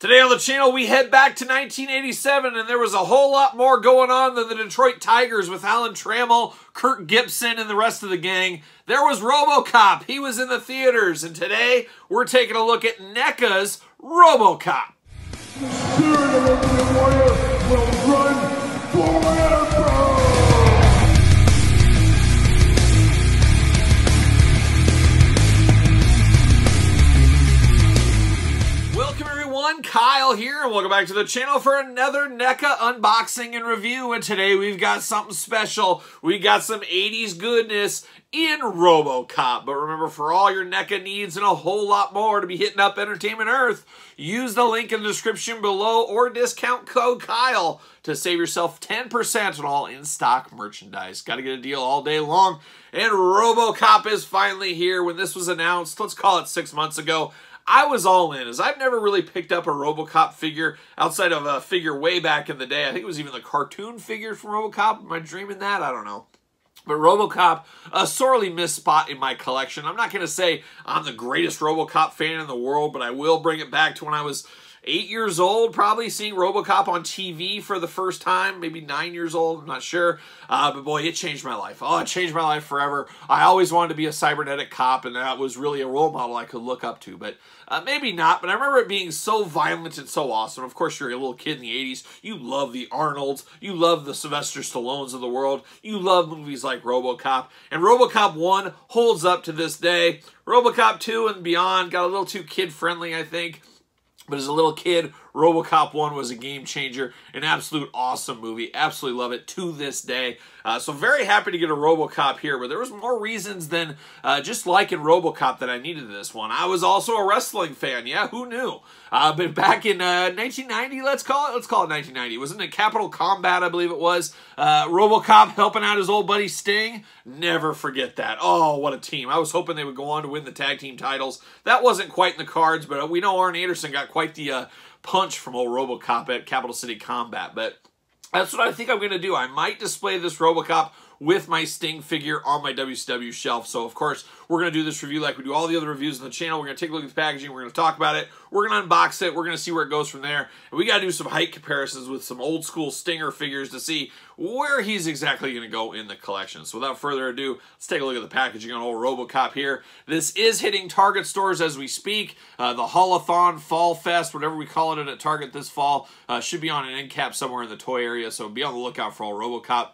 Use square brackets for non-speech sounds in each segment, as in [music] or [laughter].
Today on the channel, we head back to 1987, and there was a whole lot more going on than the Detroit Tigers with Alan Trammell, Kirk Gibson, and the rest of the gang. There was RoboCop. He was in the theaters, and today we're taking a look at NECA's RoboCop. Kyle here, and welcome back to the channel for another NECA unboxing and review. And today we've got something special. We got some 80s goodness in RoboCop. But remember, for all your NECA needs and a whole lot more to be hitting up Entertainment Earth, use the link in the description below or discount code Kyle to save yourself 10% on all in-stock merchandise. Got to get a deal all day long. And RoboCop is finally here. When this was announced, let's call it six months ago, I was all in, as I've never really picked up a RoboCop figure outside of a figure way back in the day. I think it was even the cartoon figure from RoboCop. Am I dreaming that? I don't know. But RoboCop, a sorely missed spot in my collection. I'm not going to say I'm the greatest RoboCop fan in the world, but I will bring it back to when I was eight years old, probably seeing RoboCop on TV for the first time, maybe nine years old, I'm not sure. Uh, but boy, it changed my life. Oh, it changed my life forever. I always wanted to be a cybernetic cop, and that was really a role model I could look up to. But uh, maybe not, but I remember it being so violent and so awesome. Of course, you're a little kid in the 80s. You love the Arnolds. You love the Sylvester Stallones of the world. You love movies like RoboCop. And RoboCop 1 holds up to this day. RoboCop 2 and beyond got a little too kid-friendly, I think. But as a little kid, RoboCop 1 was a game changer, an absolute awesome movie. Absolutely love it to this day. Uh, so very happy to get a RoboCop here, but there was more reasons than uh, just liking RoboCop that I needed this one. I was also a wrestling fan. Yeah, who knew? Uh, but back in 1990, uh, let's call it, let's call it 1990. Wasn't it Capital Combat, I believe it was? Uh, RoboCop helping out his old buddy Sting. Never forget that. Oh, what a team. I was hoping they would go on to win the tag team titles. That wasn't quite in the cards, but we know Arn Anderson got quite the uh, punch from old RoboCop at Capital City Combat. But that's what I think I'm going to do. I might display this RoboCop with my Sting figure on my WCW shelf. So, of course, we're going to do this review like we do all the other reviews on the channel. We're going to take a look at the packaging. We're going to talk about it. We're going to unbox it. We're going to see where it goes from there. And we got to do some height comparisons with some old school Stinger figures to see where he's exactly going to go in the collection. So, without further ado, let's take a look at the packaging on old RoboCop here. This is hitting Target stores as we speak. Uh, the Haulathon Fall Fest, whatever we call it at Target this fall, uh, should be on an end cap somewhere in the toy area. So, be on the lookout for all RoboCop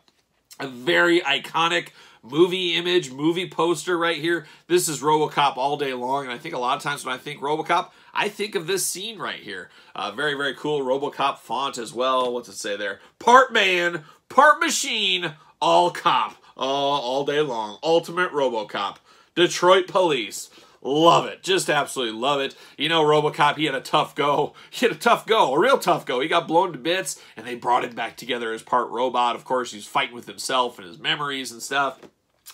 a very iconic movie image, movie poster right here. This is RoboCop all day long, and I think a lot of times when I think RoboCop, I think of this scene right here. Uh, very, very cool RoboCop font as well. What's it say there? Part man, part machine, all cop, all day long. Ultimate RoboCop. Detroit Police. Love it. Just absolutely love it. You know, Robocop, he had a tough go. [laughs] He had a tough go, a real tough go. He got blown to bits, and they brought him back together as part robot. Of course, he's fighting with himself and his memories and stuff.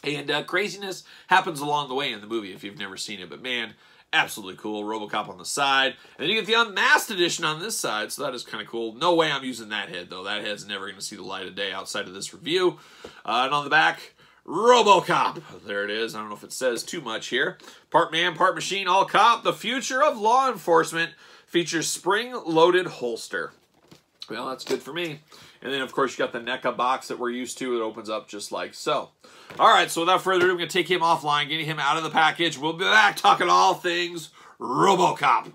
And uh, craziness happens along the way in the movie if you've never seen it. But man, absolutely cool. Robocop on the side. And then you get the unmasked edition on this side, so that is kind of cool. No way I'm using that head, though. That head's never going to see the light of day outside of this review. Uh, and on the back, RoboCop. There it is. I don't know if it says too much here. Part man, part machine, all cop. The future of law enforcement features spring-loaded holster. Well, that's good for me. And then, of course, you got the NECA box that we're used to. It opens up just like so. All right, so without further ado, I'm going to take him offline, getting him out of the package. We'll be back talking all things RoboCop.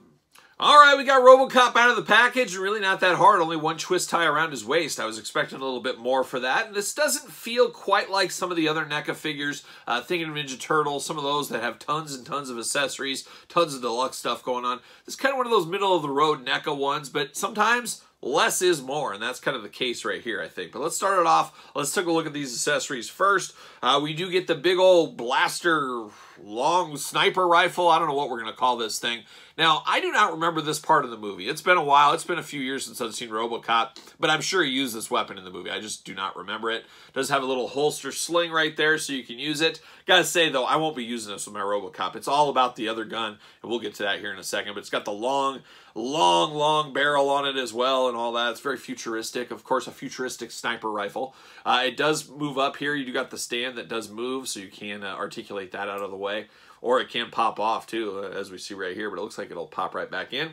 All right, we got RoboCop out of the package. Really not that hard. Only one twist tie around his waist. I was expecting a little bit more for that. And this doesn't feel quite like some of the other NECA figures. Uh, thinking of Ninja Turtles, some of those that have tons and tons of accessories, tons of deluxe stuff going on. This is kind of one of those middle-of-the-road NECA ones, but sometimes less is more, and that's kind of the case right here, I think. But let's start it off. Let's take a look at these accessories first. Uh, we do get the big old blaster long sniper rifle. I don't know what we're going to call this thing. Now, I do not remember this part of the movie. It's been a while. It's been a few years since I've seen RoboCop, but I'm sure he used this weapon in the movie. I just do not remember it. it does have a little holster sling right there so you can use it. Gotta say, though, I won't be using this with my RoboCop. It's all about the other gun, and we'll get to that here in a second, but it's got the long, long, long barrel on it as well and all that. It's very futuristic. Of course, a futuristic sniper rifle. Uh, it does move up here. You do got the stand that does move, so you can uh, articulate that out of the way or it can pop off too, uh, as we see right here, but it looks like it'll pop right back in.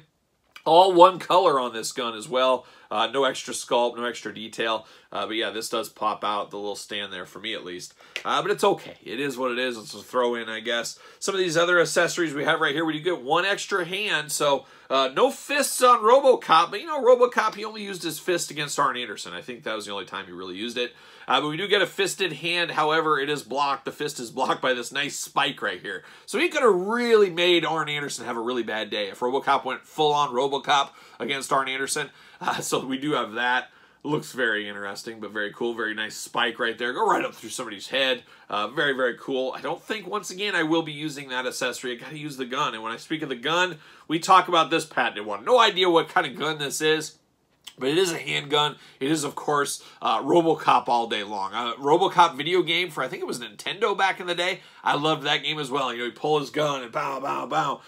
All one color on this gun as well. Uh, no extra sculpt, no extra detail. Uh, but yeah, this does pop out the little stand there for me at least. Uh, but it's okay. It is what it is. It's a throw in, I guess. Some of these other accessories we have right here, we do get one extra hand. So uh, no fists on Robocop. But you know, Robocop, he only used his fist against Arn Anderson. I think that was the only time he really used it. Uh, but we do get a fisted hand. However, it is blocked. The fist is blocked by this nice spike right here. So he could have really made Arn Anderson have a really bad day if Robocop went full on Robocop against Arn Anderson. Uh, [laughs] so we do have that. Looks very interesting, but very cool. Very nice spike right there. Go right up through somebody's head. Uh, very, very cool. I don't think, once again, I will be using that accessory. I gotta use the gun. And when I speak of the gun, we talk about this patented one. No idea what kind of gun this is. But it is a handgun. It is, of course, uh, RoboCop all day long. Uh, RoboCop video game for, I think it was Nintendo back in the day. I loved that game as well. You know, he pull his gun and bow, bow, bow.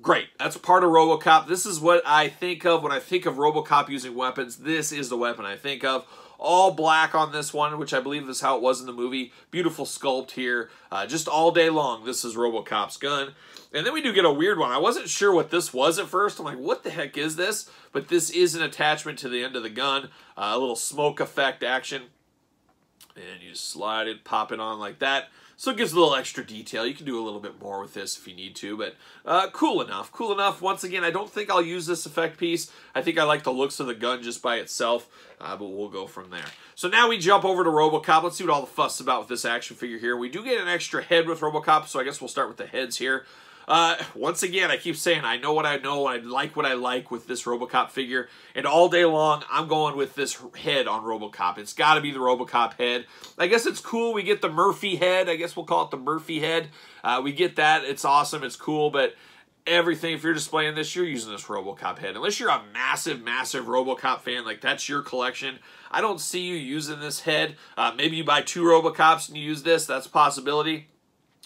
Great. That's part of RoboCop. This is what I think of when I think of RoboCop using weapons. This is the weapon I think of. All black on this one, which I believe is how it was in the movie. Beautiful sculpt here. Uh, just all day long, this is RoboCop's gun. And then we do get a weird one. I wasn't sure what this was at first. I'm like, what the heck is this? But this is an attachment to the end of the gun. Uh, a little smoke effect action. And you slide it, pop it on like that. So it gives a little extra detail. You can do a little bit more with this if you need to, but uh, cool enough. Cool enough. Once again, I don't think I'll use this effect piece. I think I like the looks of the gun just by itself, uh, but we'll go from there. So now we jump over to Robocop. Let's see what all the fuss about with this action figure here. We do get an extra head with Robocop, so I guess we'll start with the heads here. Uh, once again, I keep saying I know what I know. I like what I like with this RoboCop figure, and all day long, I'm going with this head on RoboCop. It's got to be the RoboCop head. I guess it's cool. We get the Murphy head. I guess we'll call it the Murphy head. Uh, we get that. It's awesome. It's cool, but everything, if you're displaying this, you're using this RoboCop head. Unless you're a massive, massive RoboCop fan, like that's your collection, I don't see you using this head. Uh, maybe you buy two RoboCops and you use this. That's a possibility.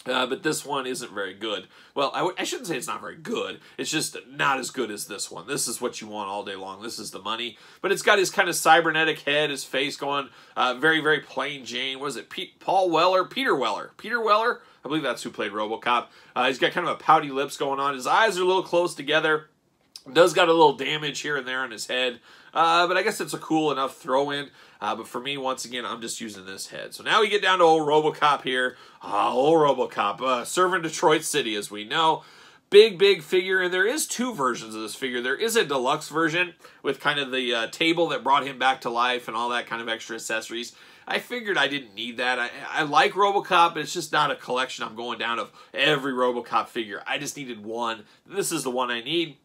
Uh, but this one isn't very good. Well, I w- I shouldn't say it's not very good. It's just not as good as this one. This is what you want all day long. This is the money. But it's got his kind of cybernetic head, his face going uh, very, very plain Jane. Was it Pete, Paul Weller? Peter Weller. Peter Weller? I believe that's who played Robocop. Uh, he's got kind of a pouty lips going on. His eyes are a little close together. Does got a little damage here and there on his head. Uh, but I guess it's a cool enough throw in. Uh, but for me, once again, I'm just using this head. So now we get down to old Robocop here. Uh, old Robocop, uh, serving Detroit City, as we know. Big, big figure, and there is two versions of this figure. There is a deluxe version with kind of the uh, table that brought him back to life and all that kind of extra accessories. I figured I didn't need that. I, I like Robocop, but it's just not a collection I'm going down of every Robocop figure. I just needed one. This is the one I need.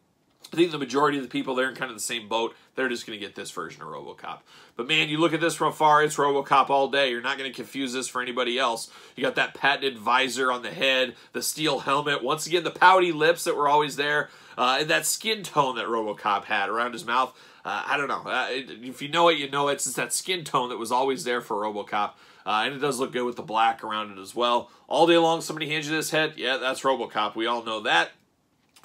I think the majority of the people, they're in kind of the same boat. They're just going to get this version of RoboCop. But man, you look at this from afar, it's RoboCop all day. You're not going to confuse this for anybody else. You got that patented visor on the head, the steel helmet, once again, the pouty lips that were always there, uh, and that skin tone that RoboCop had around his mouth. Uh, I don't know. Uh, if you know it, you know it. It's that skin tone that was always there for RoboCop. Uh, and it does look good with the black around it as well. All day long, somebody hands you this head. Yeah, that's RoboCop. We all know that.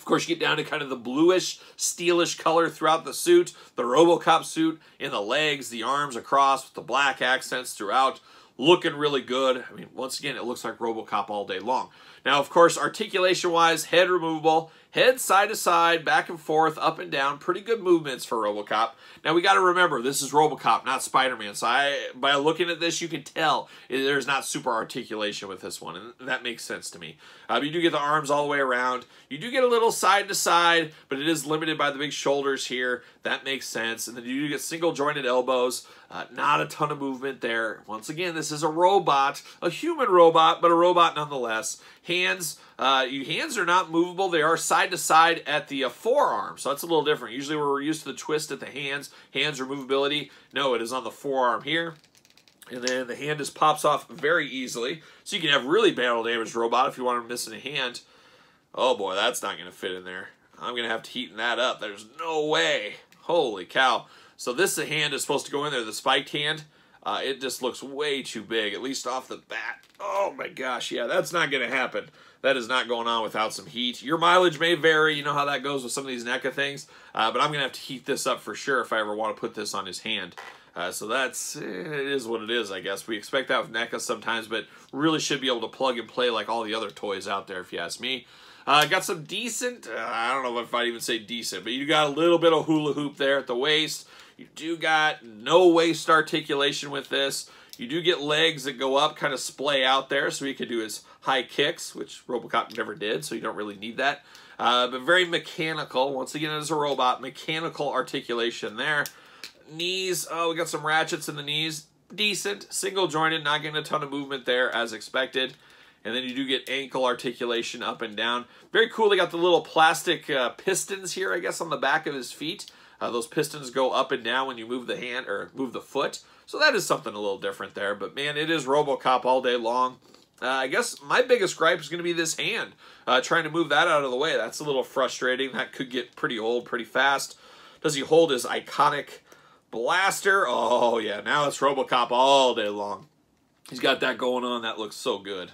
Of course, you get down to kind of the bluish, steelish color throughout the suit, the Robocop suit in the legs, the arms across with the black accents throughout. Looking really good. I mean, once again, it looks like Robocop all day long. Now, of course, articulation-wise, head removable, head side to side, back and forth, up and down. Pretty good movements for RoboCop. Now, we got to remember, this is RoboCop, not Spider-Man. So I, by looking at this, you can tell there's not super articulation with this one, and that makes sense to me. Uh, you do get the arms all the way around. You do get a little side to side, but it is limited by the big shoulders here. That makes sense. And then you do get single jointed elbows. Uh, not a ton of movement there. Once again, this is a robot, a human robot, but a robot nonetheless. Hands, uh, your hands are not movable. They are side to side at the uh, forearm, so that's a little different. Usually we're used to the twist at the hands, hands removability. No, it is on the forearm here. And then the hand just pops off very easily. So you can have really battle damaged robot if you want to miss in a hand. Oh boy, that's not going to fit in there. I'm going to have to heaten that up. There's no way. Holy cow. So this hand is supposed to go in there, the spiked hand. Uh, it just looks way too big, at least off the bat. Oh my gosh, yeah, that's not going to happen. That is not going on without some heat. Your mileage may vary. You know how that goes with some of these NECA things. Uh, but I'm going to have to heat this up for sure if I ever want to put this on his hand. Uh, so that's, eh, it is what it is, I guess. We expect that with NECA sometimes, but really should be able to plug and play like all the other toys out there, if you ask me. Uh, got some decent, uh, I don't know if I'd even say decent, but you got a little bit of hula hoop there at the waist. You do got no waist articulation with this. You do get legs that go up, kind of splay out there, so he could do his high kicks, which Robocop never did, so you don't really need that. Uh, but very mechanical. Once again, as a robot, mechanical articulation there. Knees, oh, we got some ratchets in the knees. Decent, single jointed, not getting a ton of movement there as expected. And then you do get ankle articulation up and down. Very cool. They got the little plastic uh, pistons here, I guess, on the back of his feet. Uh, those pistons go up and down when you move the hand or move the foot. So that is something a little different there. But man, it is Robocop all day long. Uh, I guess my biggest gripe is going to be this hand. Uh, trying to move that out of the way. That's a little frustrating. That could get pretty old pretty fast. Does he hold his iconic blaster? Oh, yeah. Now it's Robocop all day long. He's got that going on. That looks so good.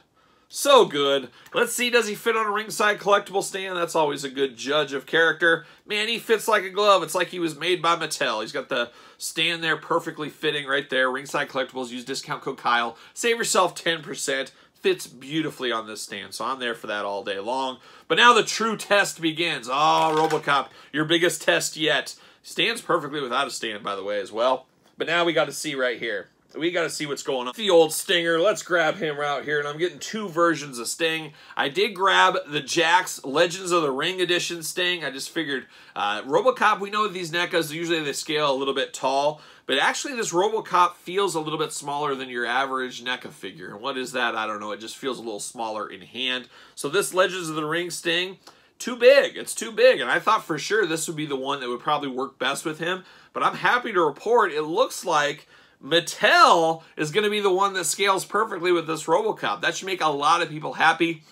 So good. Let's see, does he fit on a ringside collectible stand? That's always a good judge of character. Man, he fits like a glove. It's like he was made by Mattel. He's got the stand there perfectly fitting right there. Ringside collectibles, use discount code Kyle. Save yourself 10% fits beautifully on this stand, so I'm there for that all day long. But now the true test begins. Oh, Robocop, your biggest test yet. Stands perfectly without a stand, by the way, as well. But now we got to see right here we got to see what's going on. The old Stinger, let's grab him out here, and I'm getting two versions of Sting. I did grab the Jakks Legends of the Ring Edition Sting. I just figured, uh, Robocop, we know these NECAs, usually they scale a little bit tall, but actually this Robocop feels a little bit smaller than your average NECA figure. And what is that? I don't know. It just feels a little smaller in hand. So this Legends of the Ring Sting, too big. It's too big. And I thought for sure this would be the one that would probably work best with him. But I'm happy to report it looks like Mattel is going to be the one that scales perfectly with this Robocop. That should make a lot of people happy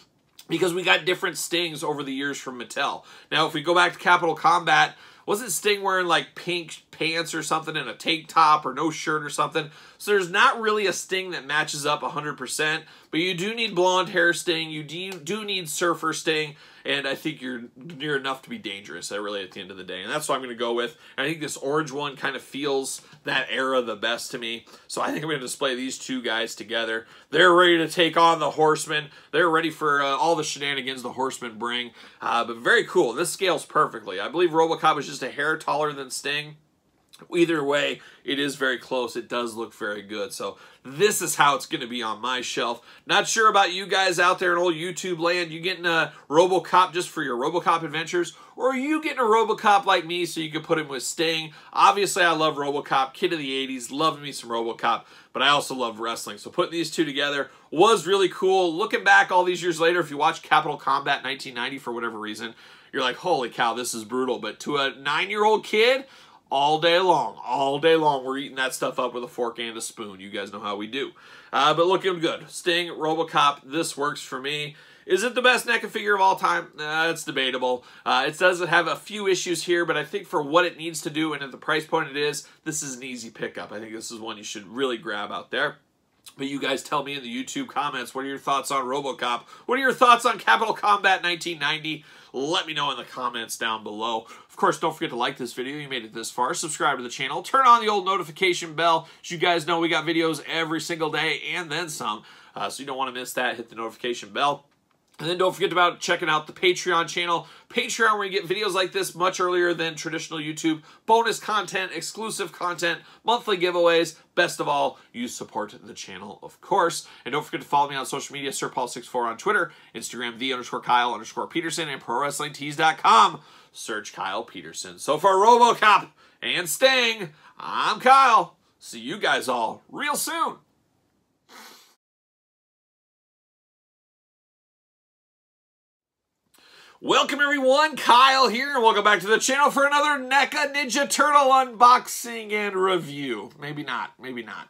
because we got different Stings over the years from Mattel. Now, if we go back to Capital Combat, wasn't Sting wearing like pink pants or something and a tank top or no shirt or something? So there's not really a Sting that matches up 100%, but you do need blonde hair Sting, you do, do need surfer Sting, and I think you're near enough to be dangerous, uh, really, at the end of the day. And that's what I'm going to go with. And I think this orange one kind of feels that era the best to me. So I think I'm going to display these two guys together. They're ready to take on the Horsemen. They're ready for uh, all the shenanigans the Horsemen bring. Uh, but very cool. This scales perfectly. I believe Robocop is just a hair taller than Sting. Either way, it is very close. It does look very good. So this is how it's going to be on my shelf. Not sure about you guys out there in old YouTube land. You getting a Robocop just for your Robocop adventures? Or are you getting a Robocop like me so you can put him with Sting? Obviously, I love Robocop. Kid of the 80s. Loved me some Robocop. But I also love wrestling. So putting these two together was really cool. Looking back all these years later, if you watch Capital Combat 1990 for whatever reason, you're like, holy cow, this is brutal. But to a nine-year-old kid, all day long. All day long, we're eating that stuff up with a fork and a spoon. You guys know how we do. Uh, but looking good. Sting, Robocop, this works for me. Is it the best NECA figure of all time? Uh, it's debatable. Uh, it does have a few issues here, but I think for what it needs to do and at the price point it is, this is an easy pickup. I think this is one you should really grab out there. But you guys tell me in the YouTube comments, what are your thoughts on RoboCop? What are your thoughts on Capital Combat 1990? Let me know in the comments down below. Of course, don't forget to like this video. You made it this far. Subscribe to the channel. Turn on the old notification bell. As you guys know, we got videos every single day and then some. Uh, so you don't want to miss that. Hit the notification bell. And then don't forget about checking out the Patreon channel. Patreon where you get videos like this much earlier than traditional YouTube. Bonus content, exclusive content, monthly giveaways. Best of all, you support the channel, of course. And don't forget to follow me on social media, SirPaul64 on Twitter, Instagram, the underscore Kyle underscore Peterson, and ProWrestlingTees.com. Search Kyle Peterson. So for RoboCop and Sting, I'm Kyle. See you guys all real soon. Welcome everyone, Kyle here, and welcome back to the channel for another NECA Ninja Turtle unboxing and review. Maybe not, maybe not.